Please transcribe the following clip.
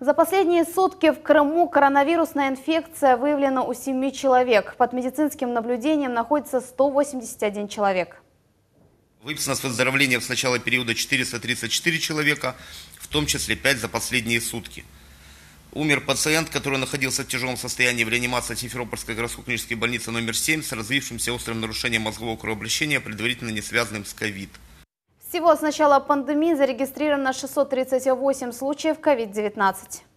За последние сутки в Крыму коронавирусная инфекция выявлена у 7 человек. Под медицинским наблюдением находится 181 человек. Выписано с выздоровления с начала периода 434 человека, в том числе 5 за последние сутки. Умер пациент, который находился в тяжелом состоянии в реанимации Симферопольской городской клинической больницы номер 7 с развившимся острым нарушением мозгового кровообращения, предварительно не связанным с ковид. Всего с начала пандемии зарегистрировано 638 случаев COVID-19.